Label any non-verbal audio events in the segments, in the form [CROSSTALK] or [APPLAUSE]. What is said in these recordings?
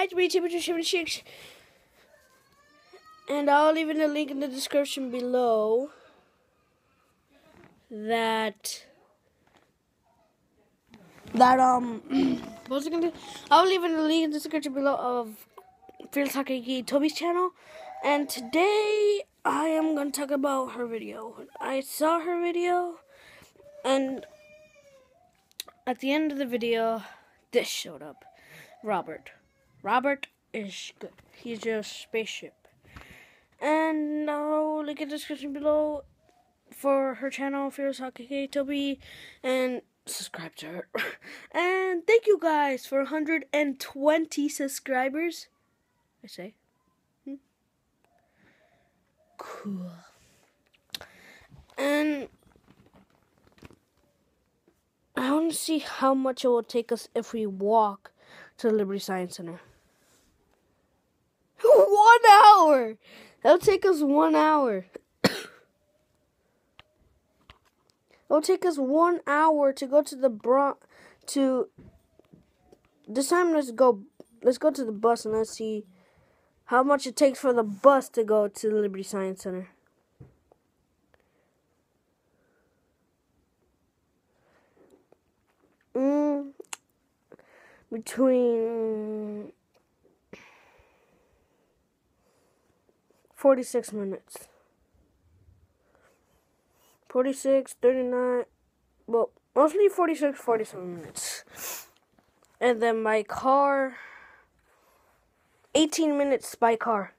guys, me Timothy and I'll leave in the link in the description below that that um [CLEARS THROAT] what's it gonna do? I'll leave in the link in the description below of Fearless Hawk aka Toby's channel and today I am gonna talk about her video. I saw her video and at the end of the video this showed up. Robert. Robert is good. He's a spaceship. And I'll link in the description below for her channel, Fearless Hawk aka Toby, and subscribe to her. [LAUGHS] and thank you guys for 120 subscribers. I say. Hmm? Cool. And I want to see how much it will take us if we walk to the Liberty Science Center. Hour! That'll take us one hour. It'll take us one hour to go to the Bron to this time let's go let's go to the bus and let's see how much it takes for the bus to go to the Liberty Science Center. Mm, between 46 minutes. 46, 39, well, mostly 46, 47 minutes. And then my car, 18 minutes by car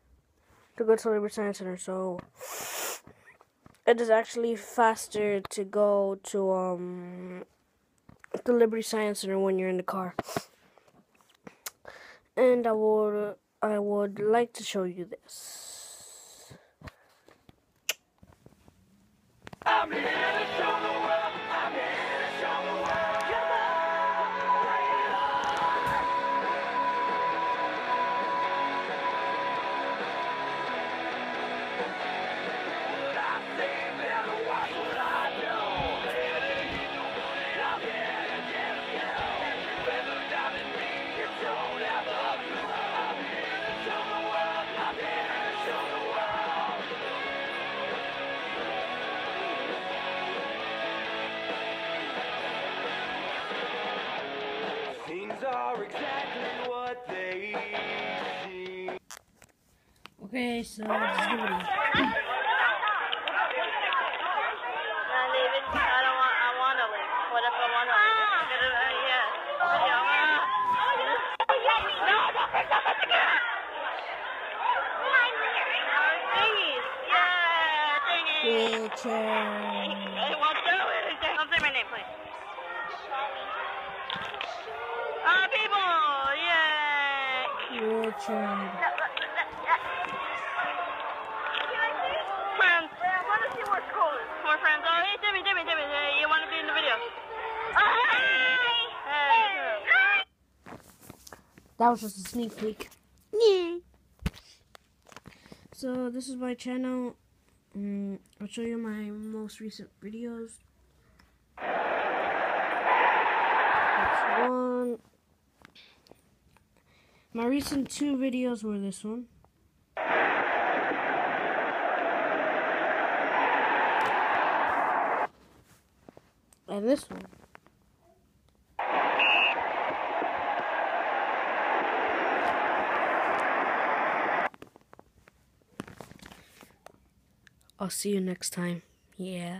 to go to the Liberty Science Center. So it is actually faster to go to um the Liberty Science Center when you're in the car. And I would I would like to show you this. Okay, so let's do it. What if I want to yeah. No, don't pick up the gun! Wheelchair. Hey, watch out! Don't say my name, please. Uh, people! Yay! Richard. Friends. Want to see what's cool. More friends. Oh, hey, Timmy, Timmy, Timmy. Hey, you want to be in the video? Oh, hi! Hey. That was just a sneak peek. Yeah. So, this is my channel. Um, I'll show you my most recent videos. That's one. My recent two videos were this one. This one. I'll see you next time. Yeah.